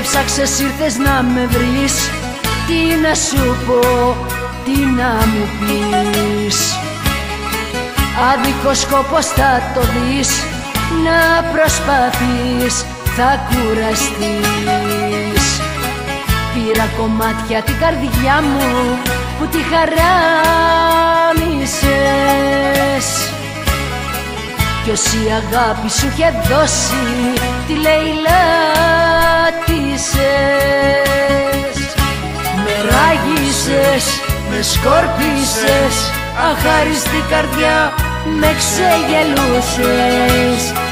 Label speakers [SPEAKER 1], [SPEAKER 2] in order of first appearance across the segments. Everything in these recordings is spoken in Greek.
[SPEAKER 1] Έψαξες ήρθες να με βρεις. Τι να σου πω, τι να μου πεις. Άδικος σκοπός θα το δεις. Να προσπαθείς, θα κουραστείς. Πήρα κομμάτια την καρδιά μου που τη χαράμισες. Κι όσοι αγάπη σου είχε δώσει τη λαιλάτισες Με ράγισες, με σκόρπισες Αχάριστη καρδιά με ξεγελούσες.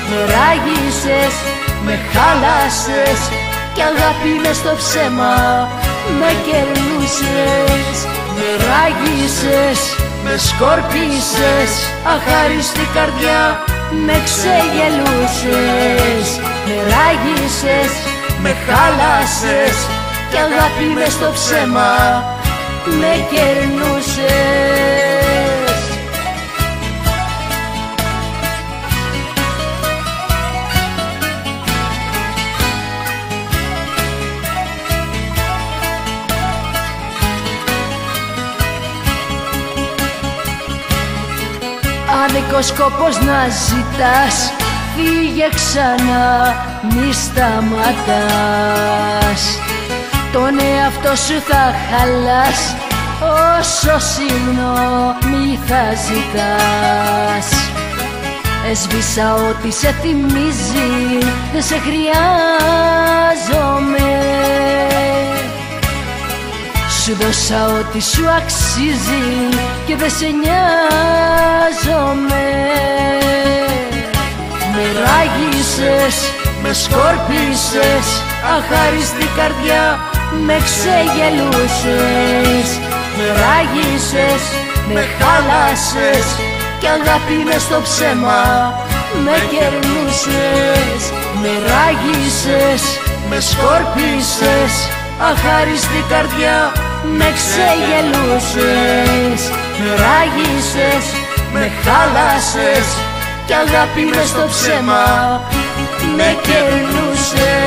[SPEAKER 1] Με ράγισες, με χάλασες Κι αγάπη μες στο ψέμα με κερνούσες. Με ράγισες, με σκόρπισες Αχάριστη καρδιά με ξεγελούσες. Με ράγισες, με χάλασες Κι αγάπη μες στο ψέμα με κερνούσες. Άδικο σκοπός να ζητάς Φύγε ξανά μη σταματάς. Τον εαυτό σου θα χαλάς Όσο συγγνώμη θα ζητάς. Έσβησα ό,τι σε θυμίζει Δεν σε χρειάζομαι. Σου δώσα ό,τι σου αξίζει και δεν σε νοιάζομαι. Με ράγισες, με σκόρπισες Αχάριστη καρδιά με ξεγελούσες. Με ράγισες, με χάλασες Κι αγάπη μες στο ψέμα. Με κερνούσες Με ράγισες, με σκόρπισες Αχάριστη καρδιά με ξεγελούσες. Με ράγισες, με χάλασες Κι αγάπη μες στο ψέμα με κερνούσες